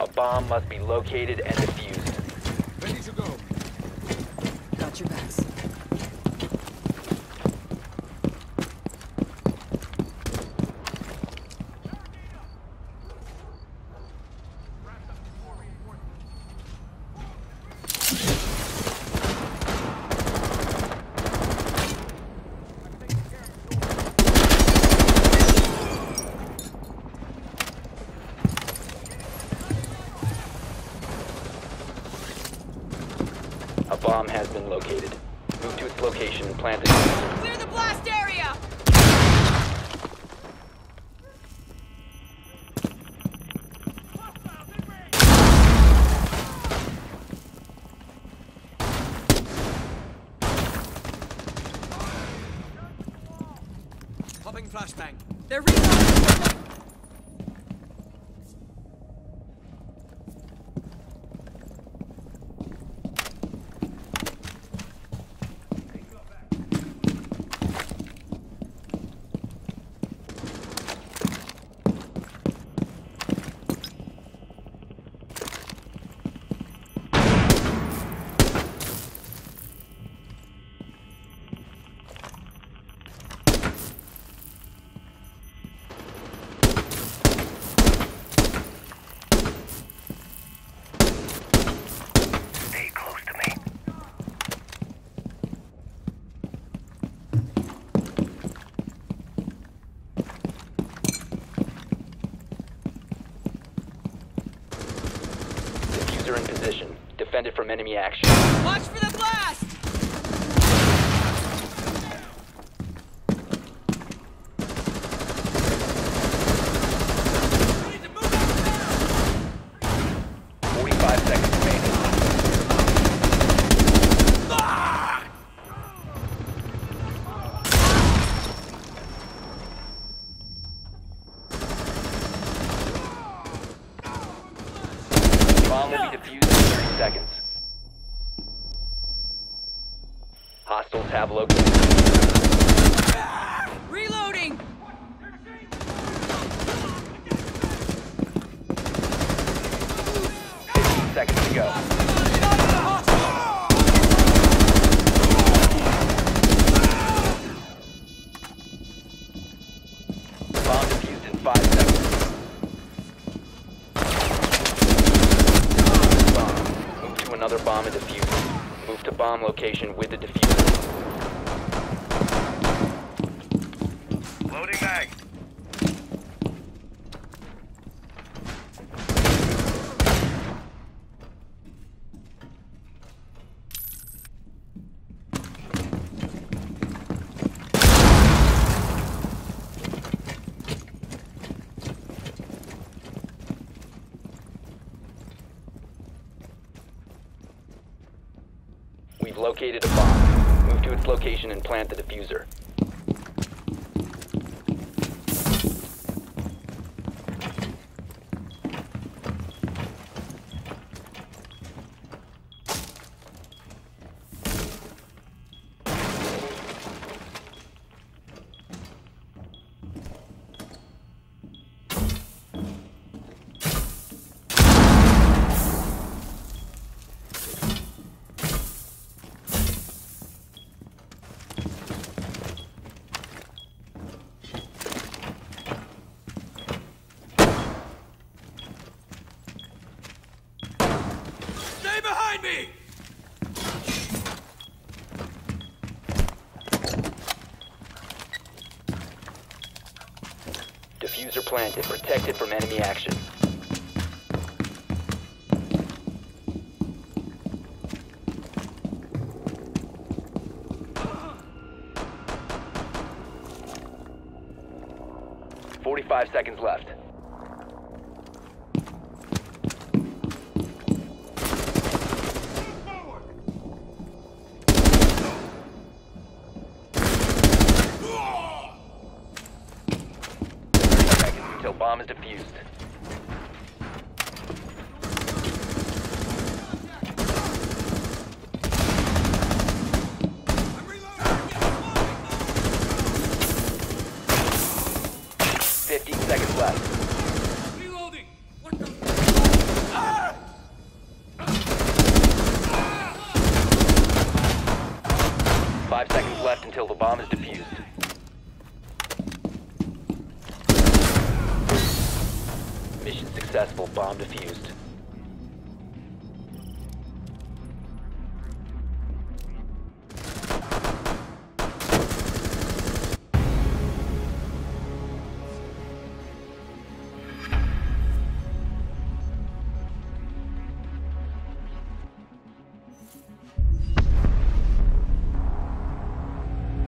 A bomb must be located and defused. Ready to go. Got your backs. A bomb has been located. Move to its location and plant it. Clear the blast area! Popping flashbang. They're reloading! Position. Defend it from enemy action. Watch for the blast! Forty-five seconds remaining. Bomb will be defused in 30 seconds. Hostiles have located. Reloading! 15 seconds to go. Another bomb and defuse. Move to bomb location with the defuser. Loading mag. We've located a bomb. Move to its location and plant the defuser. Defuser planted. Protected from enemy action. Forty-five seconds left. until bomb is defused. Fifty seconds left. Five seconds left until the bomb is defused. Successful. Bomb defused.